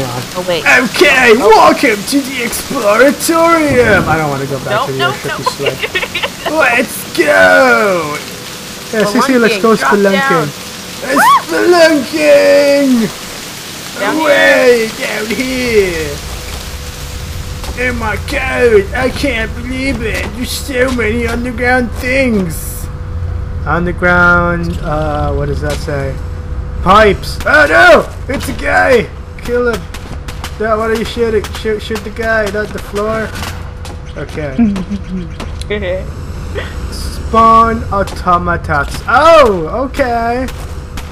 Hang on. Oh wait. Okay, welcome to the Exploratorium! I don't want to go back Nope, to the nope, tricky nope. sled. Let's go! Yeah, Cece, let's Spelunking, go drop down. spelunking! Spelunking! Down Way down here! Oh my god, I can't believe it! There's so many underground things! Underground, uh, what does that say? Pipes! Oh no! It's a guy! Kill him! No, what are you shooting? Shoot, shoot the guy, not the floor. Okay. Spawn automatats. Oh, okay.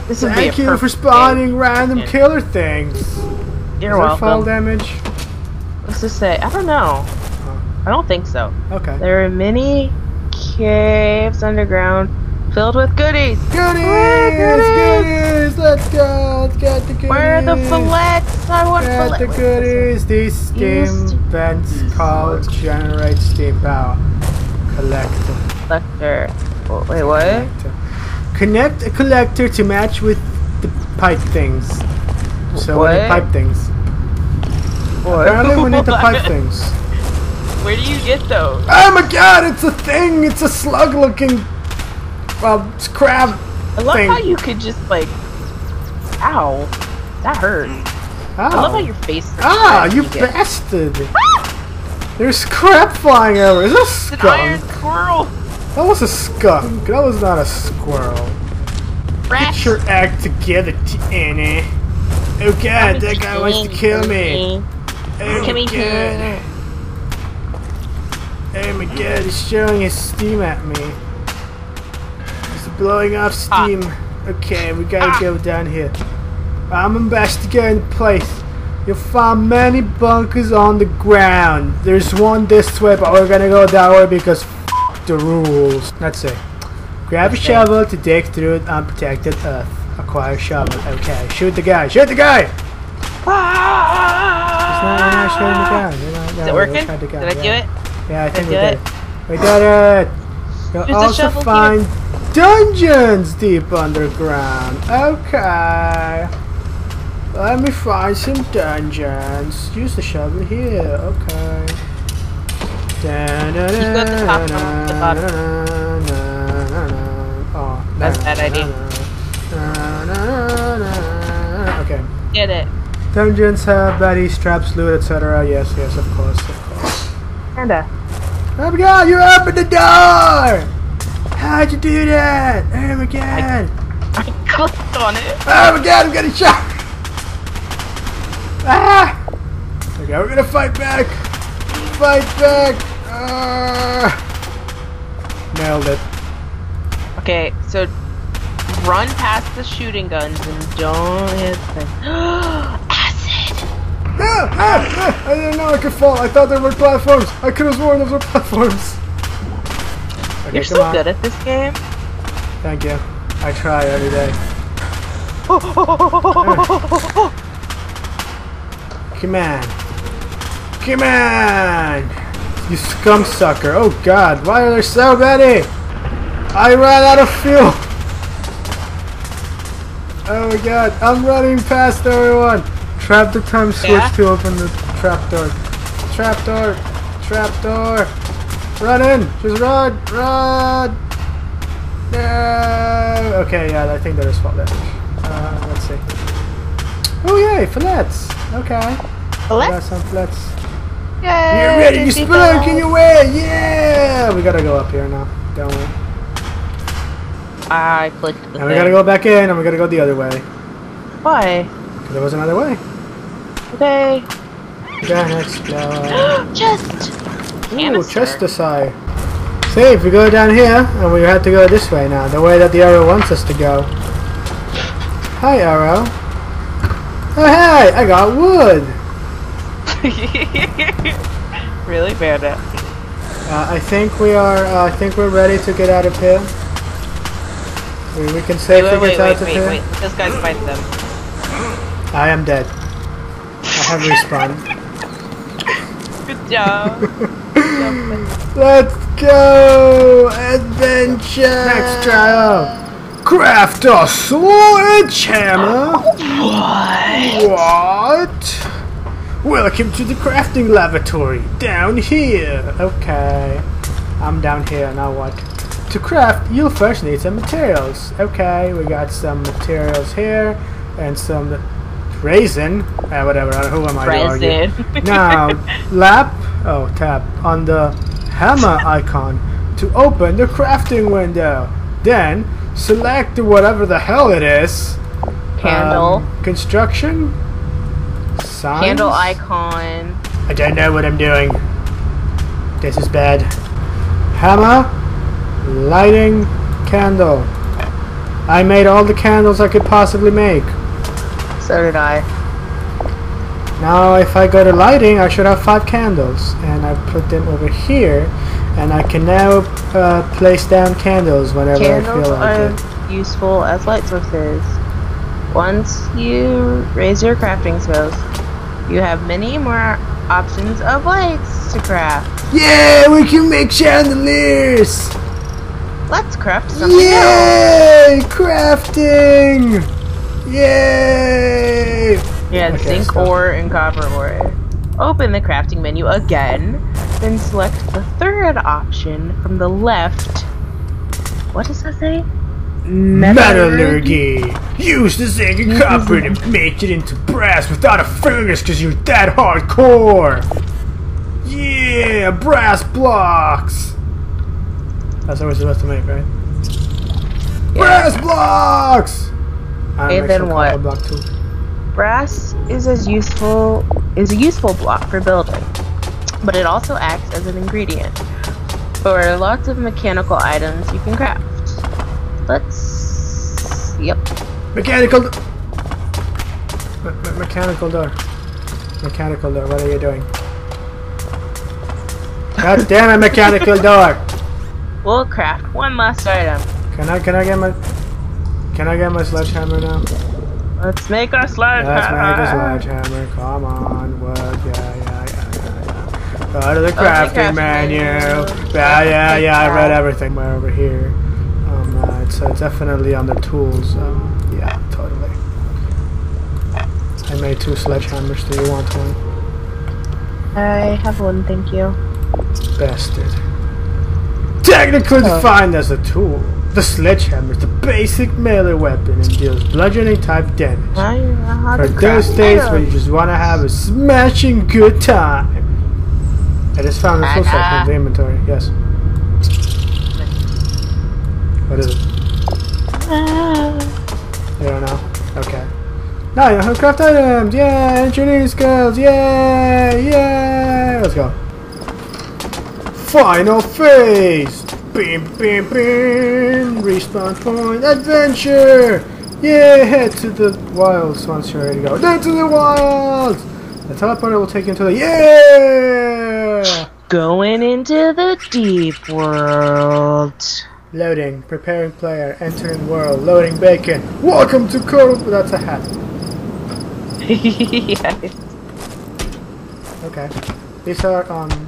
this Thank you for spawning game. random killer things. You're Is that fall welcome. damage? What's this say? I don't know. Oh. I don't think so. Okay. There are many caves underground filled with goodies. Goodies! goodies! Goodies! Let's go! Let's get the goodies! Where are the fillets? I want Get fillet. the goodies! These steam vents called generate steam power. Collector. Collector. Oh, Wait, what? Collector. Connect a collector to match with the pipe things. So we need What? pipe things. What? Apparently we need the pipe things. Where do you get those? Oh my god, it's a thing! It's a slug looking well it's crab I love thing. how you could just like. Ow. That hurt. I love how your face. Ah, you bastard! There's crap flying everywhere. Is that a It's an iron squirrel. That was a skunk. That was not a squirrel. Rat. Get your act together, Annie. Oh god, that guy wants to kill me. Oh Kill my me god. Oh my god, he's showing his steam at me. Blowing off steam. Okay, we gotta Ah. go down here. I'm investigating the place. You'll find many bunkers on the ground. There's one this way, but we're gonna go that way because f the rules. Let's see. Grab a shovel to dig through unprotected earth. Acquire shovel. Okay, shoot the guy. Shoot the guy! It's not, we're not shooting the guy. We're Is it working? guy, Did I do it? Yeah, I think we do did. it? We did it! You'll Use also here. Find dungeons deep underground. Okay. Let me find some dungeons. Use the shovel here. Okay. Just go at the top, not the bottom. Oh, That's a bad idea. Okay. Get it. Dungeons uh, have baddies, traps, loot, etc. Yes, yes, of course, of course. Panda. Oh my god, you opened the door! How'd you do that? Oh my god! I clicked on it. Oh my god, I'm getting shot! Ah! Okay, we're gonna fight back! Fight back! Ah! Nailed it. Okay, so run past the shooting guns and don't hit the acid. Ah, ah, ah, I didn't know I could fall. I thought there were platforms. I could have sworn those were platforms. Okay, You're so on. good at this game. Thank you. I try every day. Come on. Come on! You scum sucker. Oh god, why are there so many? I ran out of fuel! Oh my god, I'm running past everyone! Trap the time switch Yeah? to open the trap door. Trap door! Trap door! Run in! Just run! Run! No! Okay, yeah, I think there is fall damage. Uh, let's see. Oh yay, fillets! Okay. Got some fillets. Yay! You're ready, you spelunking Bell. your way! Yeah! We gotta go up here now, don't we? I clicked the And we gotta go back in, and we gotta go the other way. Why? Because there was another way. Okay. Then explode. Chest. Ooh, Canister. chest aside. See, if we go down here, and we have to go this way now, the way that the arrow wants us to go. Hi, arrow. Oh, hey, I got wood. really bad at. Uh, I think we are. Uh, I think we're ready to get out of here. We, we can Wait, safely wait, wait, get out wait, of wait, here. wait. This guy's fight them. I am dead. I have respawned. Good job. Let's go! Adventure! Next trial! Craft a sledgehammer! what? What? Welcome to the crafting lavatory. Down here. Okay. I'm down here. Now what? To craft, you'll first need some materials. Okay, we got some materials here and some raisin. Uh, whatever. Who am I to argue? Resin. Now, lap. Oh, tap on the hammer icon to open the crafting window. Then select whatever the hell it is. Candle. Um, construction. Signs? Candle icon. I don't know what I'm doing. This is bad. Hammer, lighting, candle. I made all the candles I could possibly make. So did I. Now if I go to lighting, I should have five candles. And I put them over here. And I can now uh, place down candles whenever I Candles feel like are it. useful as light sources. Once you raise your crafting skills, you have many more options of lights to craft. Yeah, we can make chandeliers! Let's craft something else. Yay! Crafting! Yay! Yeah, Okay, zinc stop. ore and copper ore. Open the crafting menu again, then select the third option from the left. What does that say? Metallurgy! Use the zinc and copper to make it into brass without a furnace because you're that hardcore! Yeah! Brass blocks! That's what we're supposed to make, right? Brass blocks! and then what? block too. Brass is as useful is a useful block for building, but it also acts as an ingredient for lots of mechanical items you can craft. Let's. Yep. Mechanical. Me- me- mechanical door. Mechanical door. What are you doing? God damn it, mechanical door! We'll craft one last item. Can I? Can I get my? Can I get my sledgehammer now? Let's make our slide. Let's make a sledgehammer. Come on, work. Yeah, yeah, yeah, yeah, yeah. Go to the crafting menu. menu. Yeah, yeah, yeah. I read everything. We're over here. Um, uh, it's, uh, definitely on the tools. Um, yeah, totally. I made two sledgehammers. Do you want one? I have one, thank you. Bastard. Technically Oh. defined as a tool, the sledgehammer is the basic melee weapon and deals bludgeoning type damage. Now you know how For those days where you just want to have a smashing good time. I just found a full in the inventory. Yes. What is it? Ah. You don't know? Okay. Now you know to craft items! Yeah! Engineering skills! Yeah! Yeah! Let's go. Final phase! Bim, bim, bim! Respawn point adventure! Yeah! Head to the wilds once you're ready to go. Then to the wilds! The teleporter will take you into the. Yeah! Going into the deep world. Loading, preparing player, entering world, loading bacon. Welcome to Code. That's a hat. yeah. Okay. These are um